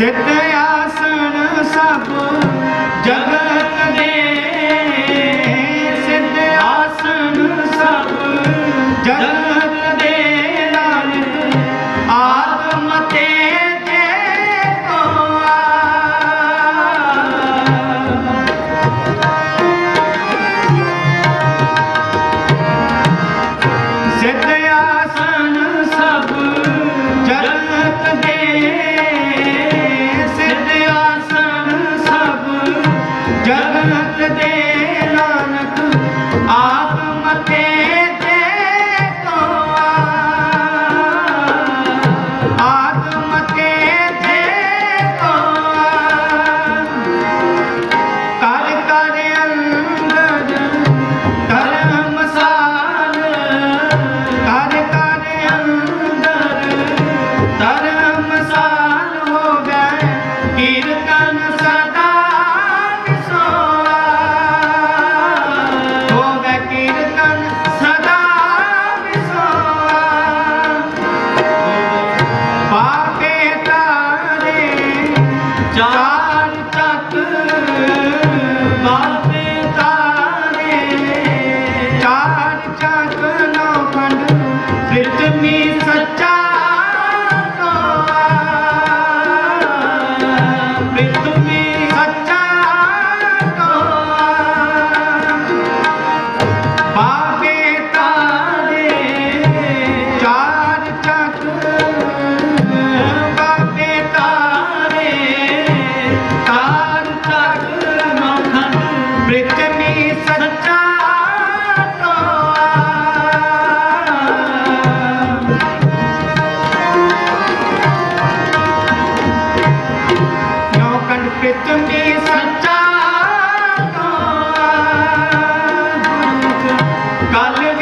Siete Salma, Salma.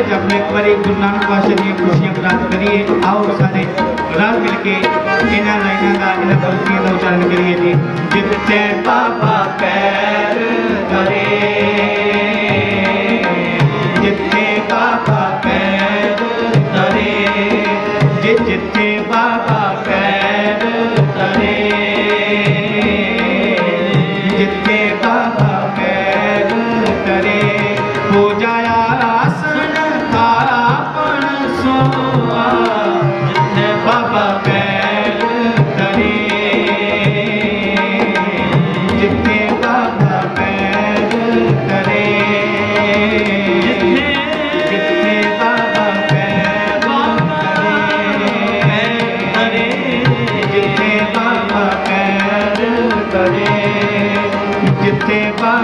ਸਾਰੇ ਜਪ ਇੱਕ ਵਾਰੀ ਗੁਰੂ ਨਾਨਕ ਪਾਤਸ਼ਾਹ ਦੀਆਂ ਖੁਸ਼ੀਆਂ ਪ੍ਰਾਪਤ ਕਰੀਏ। ਆਓ ਸਾਰੇ ਰਲ ਮਿਲ ਕੇ ਇਹਨਾਂ ਲਾਈਨਾਂ ਦਾ, ਇਹਨਾਂ ਪੰਕਤੀਆਂ ਦਾ ਉਚਾਰਨ ਕਰੀਏ ਜੀ। ਜਿੱਤੇ ਪਾਪਾ Amen.